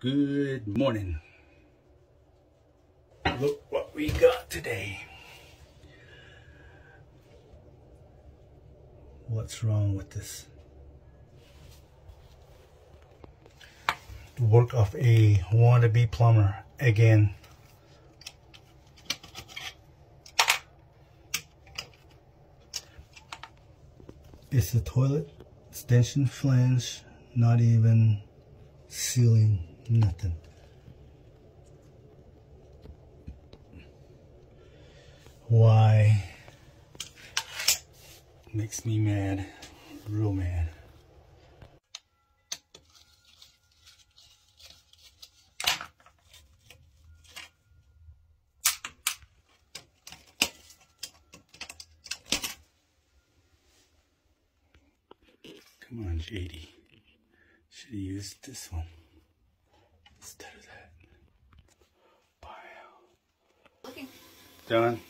Good morning. Look what we got today. What's wrong with this? The work of a wannabe plumber again. It's the toilet extension flange, not even sealing, nothing. Why? Makes me mad, real mad. Come on, JD. Should have used this one instead of that. Wow. Looking. Done.